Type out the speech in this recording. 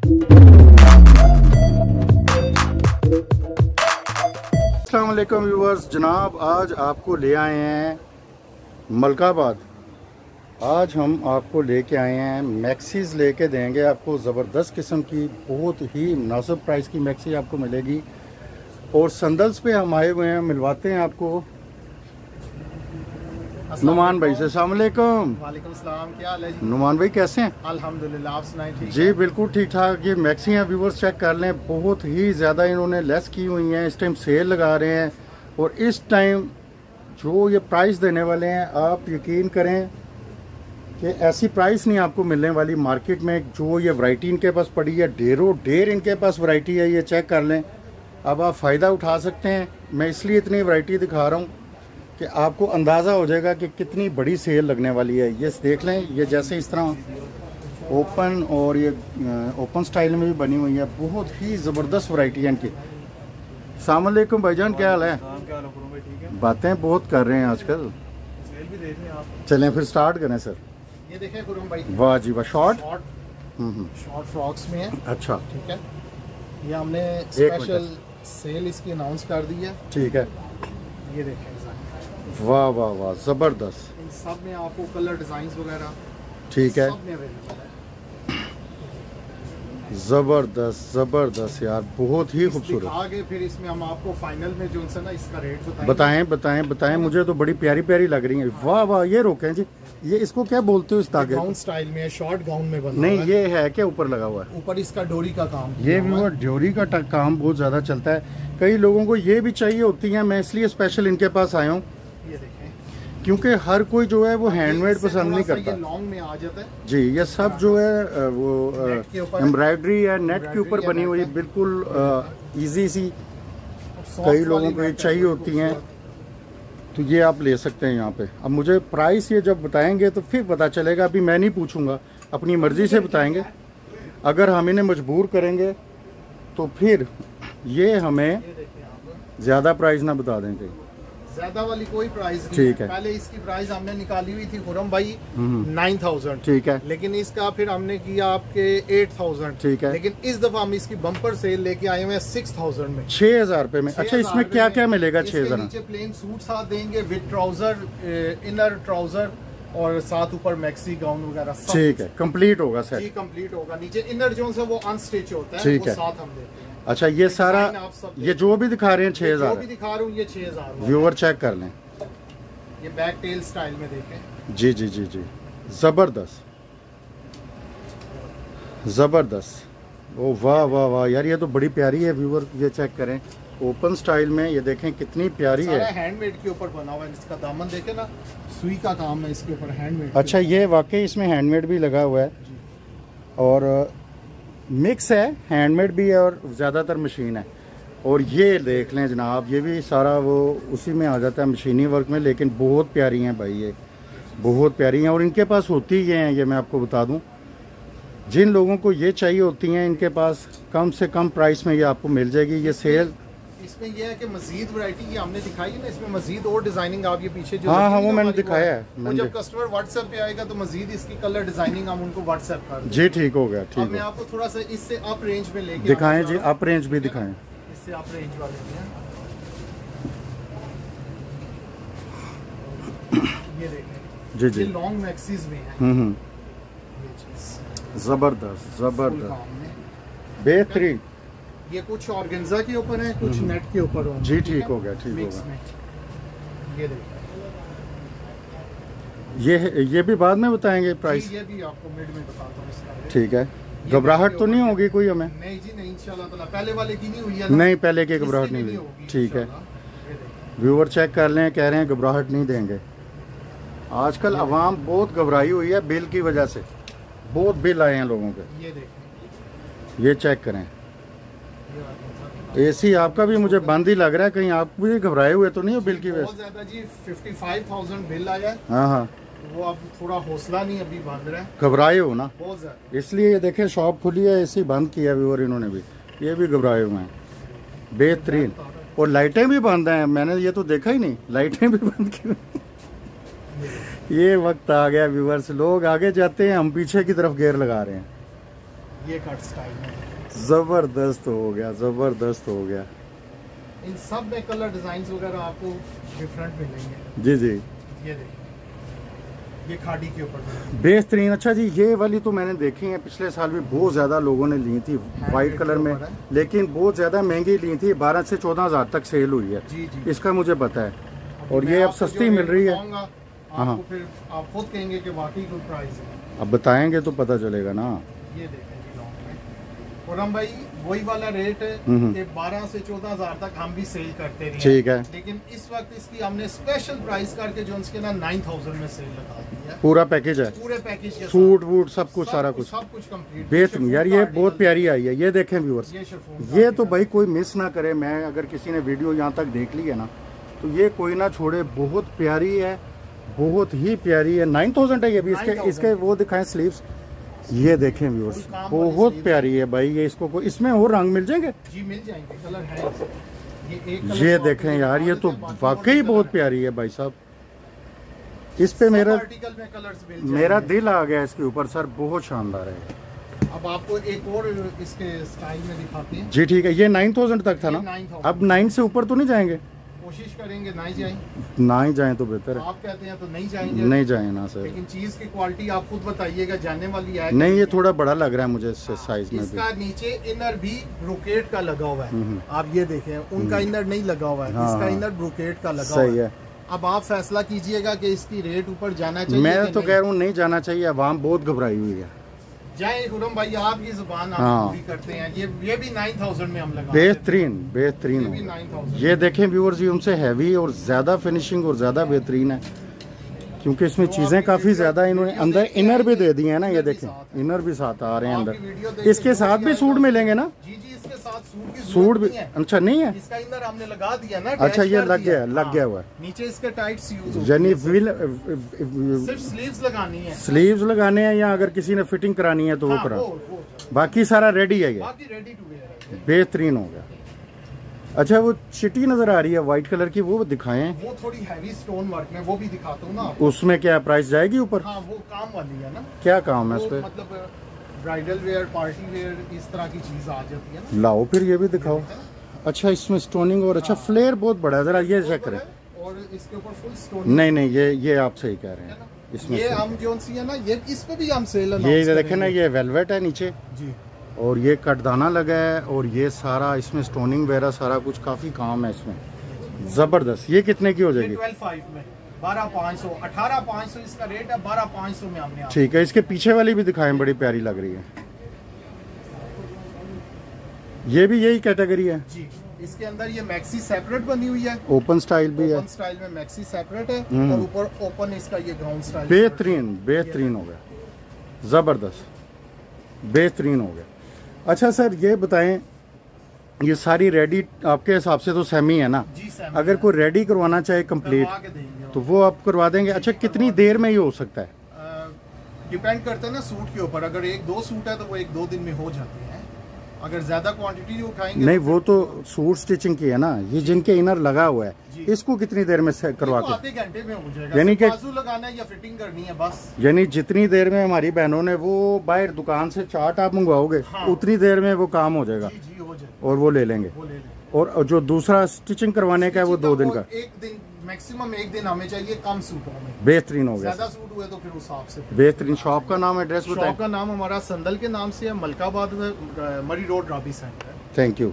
Aslam viewers जनाब, आज आपको ले आए हैं मलकाबाद। आज हम आपको लेके आए हैं मैक्सीज लेके देंगे आपको ज़बरदस्त किस्म की, बहुत ही मुनासिब प्राइस की मैक्सी आपको मिलेगी। और संदल्स पे हम आए हुए हैं, मिलवाते हैं आपको। नुमान भाई से सलामकुम क्या हाल है नुमान भाई कैसे हैं? अल्हम्दुलिल्लाह आप सुनाए ठीक जी बिल्कुल ठीक ठाक। ये मैक्सी हैं व्यूवर्स चेक कर लें बहुत ही ज़्यादा इन्होंने लेस की हुई हैं इस टाइम सेल लगा रहे हैं। और इस टाइम जो ये प्राइस देने वाले हैं आप यकीन करें कि ऐसी प्राइस नहीं आपको मिलने वाली मार्केट में। जो ये वैरायटी इनके पास पड़ी है ढेरों ढेर इनके पास वैरायटी है ये चेक कर लें। अब आप फ़ायदा उठा सकते हैं। मैं इसलिए इतनी वैरायटी दिखा रहा हूँ कि आपको अंदाज़ा हो जाएगा कि कितनी बड़ी सेल लगने वाली है। ये देख लें ये जैसे इस तरह ओपन और ये ओपन स्टाइल में भी बनी हुई है। बहुत ही ज़बरदस्त वैरायटी है इनकी। सलामकुम भाईजान क्या हाल है? बातें बहुत कर रहे हैं आजकल। चलें फिर स्टार्ट करें सर ये देखें भाई। वाह जी वाह शॉर्ट शॉर्ट फ्रॉक्स में है। अच्छा। ठीक है। ये हमने स्पेशल सेल इसकी अनाउंस कर दी है। ठीक है। ये देखें। वाह वाह वाह ज़बरदस्त। इन सब में आपको कलर डिज़ाइन वगैरह ठीक है। ज़बरदस्त ज़बरदस्त यार बहुत ही खूबसूरत। के फिर इसमें हम आपको फाइनल में जो ना इसका रेट बताएँगे। बताएँ बताएँ बताएँ मुझे तो बड़ी प्यारी प्यारी लग रही है। वाह वाह ये रोकें जी। ये इसको क्या बोलते हो इस धागे गाउन स्टाइल में शॉर्ट गाउन में बना नहीं ये है क्या ऊपर लगा हुआ है? ऊपर इसका डोरी का काम ये भी वो। ड्योरी का काम बहुत ज़्यादा चलता है। कई लोगों को ये भी चाहिए होती है मैं इसलिए स्पेशल इनके पास आया हूँ। क्योंकि हर कोई जो है वो हैंडमेड पसंद नहीं करता। लॉन्ग में आ जाता है। जी ये सब जो है वो एम्ब्रॉयडरी या नेट के ऊपर बनी हुई बिल्कुल इजी सी कई लोगों को ये चाहिए होती हैं। तो ये आप ले सकते हैं यहाँ पे। अब मुझे प्राइस ये जब बताएँगे तो फिर पता चलेगा अभी मैं नहीं पूछूँगा। अपनी मर्ज़ी से बताएँगे। अगर हम इन्हें मजबूर करेंगे तो फिर ये हमें ज़्यादा प्राइस ना बता देंगे ज़्यादा वाली कोई प्राइस नहीं ठीक है। है। पहले इसकी प्राइस हमने निकाली हुई थी खुरम भाई हम्म। नाइन थाउज़ेंड ठीक है। लेकिन इसका फिर हमने किया आपके एट थाउज़ेंड ठीक है। लेकिन इस दफ़ा हम इसकी बम्पर सेल लेके आए हुए सिक्स थाउज़ेंड में। छह हज़ार रुपये में। अच्छा इसमें क्या क्या मिलेगा छः हज़ार? नीचे प्लेन सूट साथ देंगे विद ट्राउज़र इनर ट्राउज़र और साथ ऊपर मैक्सी गाउन वगैरह ठीक है कंप्लीट होगा जी सेट कंप्लीट होगा। नीचे इनर जो है वो अनस्टिच होता है वो है। साथ हम देते हैं। अच्छा ये सारा ये जो भी दिखा रहे हैं छः हज़ार भी दिखा रहा हूँ ये छह हज़ार व्यूअर चेक कर लें। ये बैक टेल स्टाइल में देखें। जी जी जी जी। ज़बरदस्त। ज़बरदस्त। ओ वाह वाह वाह। यार ये तो बड़ी प्यारी है व्यूअर ये चेक करें। ओपन स्टाइल में ये देखें कितनी प्यारी सारा है हैंडमेड के ऊपर बना हुआ है इसका दामन देखे ना। सुई का काम है इसके ऊपर हैंडमेड अच्छा ये वाकई इसमें हैंडमेड भी लगा हुआ है। और मिक्स है हैंडमेड भी है और ज़्यादातर मशीन है। और ये देख लें जनाब, ये भी सारा वो उसी में आ जाता है मशीनी वर्क में, लेकिन बहुत प्यारी हैं भाई ये। बहुत प्यारी हैं और इनके पास होती ये हैं, ये मैं आपको बता दूँ। जिन लोगों को ये चाहिए होती हैं इनके पास, कम से कम प्राइस में ये आपको मिल जाएगी। ये सेल इसमें ये है कि मजीद वैरायटी ये हमने दिखाई है ना इसमें मजीद और डिज़ाइनिंग आप ये पीछे जो हाँ, हाँ, वो मैंने दिखाया है, वो जब कस्टमर व्हाट्सएप पे आएगा तो मजीद इसकी कलर डिज़ाइनिंग हम उनको व्हाट्सएप कर जी ठीक हो गया ठीक मैं आपको थोड़ा सा इससे अप रेंज में लेके दिखाएँ जी अप रेंज भी दिखाएँ। इससे अप रेंज वाले ये देखें जी जी। लॉन्ग मैक्सीज में है। हम्म हम्म। ज़बरदस्त ज़बरदस्त। बेहतरीन। ये कुछ ऑर्गेन्जा के ऊपर है कुछ नेट के ऊपर हो हम्म। जी, ठीक हो? गया, ठीक हो गया। ये देखिए। ये ये भी बाद में बताएँगे प्राइस ये भी आपको मिड में बताता हूँ इसका ठीक है। घबराहट तो नहीं होगी कोई हमें? नहीं जी नहीं इंशाल्लाह पहले वाले की नहीं हुई है नहीं पहले की घबराहट नहीं हुई। ठीक है। व्यूअर चेक कर लें कह रहे हैं घबराहट नहीं देंगे। आजकल आवाम बहुत घबराई हुई है बिल की वजह से। बहुत बिल आए हैं लोगों के। ये चेक करें। एसी आपका भी मुझे बंद ही लग रहा है कहीं आप भी घबराए हुए तो नहीं हो बिल की वजह बहुत जी 55,000 बिल आया हाँ। हाँ वो अब थोड़ा हौसला नहीं अभी बाँध रहा है। घबराए हो ना? इसलिए ये देखें शॉप खुली है एसी बंद किया व्यूअर इन्होंने भी। ये भी घबराए हुए हैं। बेहतरीन। और लाइटें भी बंद हैं। मैंने ये तो देखा ही नहीं। लाइटें भी बंद की ये वक्त आ गया व्यूवर्स लोग आगे जाते हैं हम पीछे की तरफ़ गेयर लगा रहे हैं। ये कट स्टाइल में ज़बरदस्त हो गया ज़बरदस्त हो गया। इन सब में कलर डिज़ाइन वगैरह आपको डिफरेंट मिलेंगे। जी जी। ये देखिए ये खाड़ी के ऊपर बेहतरीन। अच्छा जी ये वाली तो मैंने देखी है पिछले साल भी बहुत ज़्यादा लोगों ने ली थी वाइट कलर में लेकिन बहुत ज़्यादा महँगी ली थी। बारह से चौदह हज़ार तक सेल हुई है। जी जी। इसका मुझे पता है। और ये अब सस्ती मिल रही है। हाँ। आपको फिर आप खुद कहेंगे कि वाकई कोई प्राइस है। अब बताएँगे तो पता चलेगा ना। ये देखें। जी लॉन्ग में और हम भाई वही वाला रेट है हम्म। कि 12 से 14 हज़ार तक हम भी सेल करते रहे। ठीक है। लेकिन इस वक्त इसकी हमने स्पेशल प्राइस करके जो उसके ना 9000 में सेल लगा दी है। पूरा पैकेज है। पूरे पैकेज के सूट वूट सब कुछ सब सारा कुछ सब कुछ कंप्लीट बेहतरीन। यार ये बहुत प्यारी आई है। ये देखें व्यूअर्स ये तो भाई कोई मिस ना करे। मैं अगर किसी ने वीडियो यहाँ तक देख ली है ना तो ये कोई ना छोड़े बहुत प्यारी है बहुत ही प्यारी है। नाइन थाउज़ेंड है ये भी। इसके इसके वो दिखाएँ स्लीव्स ये देखें व्यूअर्स बहुत प्यारी है भाई ये इसको इसमें और रंग मिल जाएँगे? जी मिल जाएँगे कलर है ये एक कलर ये तो देखें यार ये तो वाकई बहुत प्यारी है भाई साहब। इस पे मेरा मेरा दिल आ गया इसके ऊपर सर बहुत शानदार है। अब आपको एक और इसके स्टाइल में दिखाते हैं। जी ठीक है ये नाइन थाउज़ेंड तक था ना? अब नाइन से ऊपर तो नहीं जाएँगे? कोशिश करेंगे नहीं जाएँ। ना ही जाए तो बेहतर है। आप कहते हैं तो नहीं जाएँगे? नहीं जाए ना सर। लेकिन चीज़ की क्वालिटी आप खुद बताइएगा जाने वाली है नहीं ये थोड़ा बड़ा लग रहा है मुझे इससे साइज़ में इसका नीचे इनर भी ब्रोकेट का लगा हुआ हम्म, है आप ये देखें उनका इनर नहीं लगा हुआ है हाँ, इसका हाँ। इनर ब्रोकेट का लगा हुआ है। है। अब आप फैसला कीजिएगा कि इसकी रेट ऊपर जाना चाहिए मैं तो कह रहा हूँ नहीं जाना चाहिए अवाम बहुत घबराई हुई है। खुरम भाई आपकी ज़ुबान आप हाँ। पूरी करते हैं। ये ये भी नाइन थाउज़ेंड में हम लगा बेहतरीन बेहतरीन ये भी होगा। 9,000 ये देखें व्यूअर्स ये उनसे हैवी और ज़्यादा फिनिशिंग और ज़्यादा बेहतरीन है। क्योंकि इसमें तो चीज़ें काफ़ी ज़्यादा इन्होंने अंदर इनर भी दे दिए है ना ये देखें। इनर भी साथ आ रहे हैं अंदर। इसके साथ भी सूट मिलेंगे ना? जी जी साथ सूट भी अच्छा नहीं है? इसका इंदर हमने लगा दिया ना अच्छा, ये लग गया, लग। गया हुआ। है। नीचे इसके टाइट्स यूज़ यानी हैं। व्हील सिर्फ़ स्लीव्स लगानी है। स्लीव्स लगाने हैं या अगर किसी ने फिटिंग करानी है तो वो हाँ, करा वो, वो। बाकी सारा रेडी है ये? बेहतरीन हो गया। अच्छा वो चिटी नज़र आ रही है व्हाइट कलर की वो दिखाएँ। वो थोड़ी हैवी स्टोन वर्क में वो भी दिखाता हूँ ना उसमें क्या प्राइस जाएगी ऊपर? हाँ वो काम वाली है ना। क्या काम है वो इस पे? मतलब ब्राइडल वेयर पार्टी वेयर इस तरह की चीज़ आ जाती है ना। लाओ फिर ये भी दिखाओ। अच्छा इसमें स्टोनिंग और अच्छा फ्लेयर बहुत बड़ा है जरा ये चेक करें। और इसके ऊपर फुल स्टोन नहीं नहीं ये ये आप सही कह रहे हैं। इसमें ये हम जो सी है ना ये इस पे भी हम सेल ये देखे ना ये वेलवेट है नीचे। जी। और ये कटदाना लगा है और ये सारा इसमें स्टोनिंग वगैरह सारा कुछ काफ़ी काम है इसमें। ज़बरदस्त। ये कितने की हो जाएगी? ट्वेल्व फाइव में। बारह पाँच सौ अठारह पाँच सौ इसका रेट है बारह पाँच सौ में हमने ठीक है इसके पीछे वाली भी दिखाएँ बड़ी प्यारी लग रही है। ये भी यही कैटेगरी है? जी इसके अंदर ये मैक्सी सेपरेट बनी हुई है। ओपन स्टाइल भी है। ओपन स्टाइल में मैक्सी सेपरेट है हम्म। और ऊपर ओपन इसका ये ग्राउंड स्टाइल बेहतरीन बेहतरीन हो गया। ज़बरदस्त। बेहतरीन हो गया। अच्छा सर ये बताएँ ये सारी रेडी आपके हिसाब से तो सेमी है ना? जी सैम अगर कोई रेडी करवाना चाहे कंप्लीट करवा के देंगे। तो वो आप करवा देंगे। अच्छा कितनी देर में ये हो सकता है? डिपेंड करता है ना सूट के ऊपर। अगर एक दो सूट है तो वो एक दो दिन में हो जाते हैं। अगर ज़्यादा क्वांटिटी उठाएँगे नहीं वो तो सूट स्टिचिंग की है ना। ये जिनके इनर लगा हुआ है इसको कितनी देर में करवा तो के? आधे घंटे में हो जाएगा। यानी कि- लगाना है या फिटिंग करनी है बस। यानी जितनी देर में हमारी बहनों ने वो बाहर दुकान से चार्ट आप मंगवाओगे हाँ। उतनी देर में वो काम हो जाएगा। जी जी हो और वो ले लेंगे। वो ले लें और जो दूसरा स्टिचिंग करवाने का है वो दो दिन का। एक दिन मैक्सिमम एक दिन हमें चाहिए कम सूट में बेहतरीन हो गया। ज़्यादा सूट हुए तो फिर उस हिसाब से। बेहतरीन। शॉप का नाम एड्रेस शॉप का नाम हमारा संदल के नाम से है मलकाबाद में मरी road rabi centre. Thank you